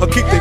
I'll kick the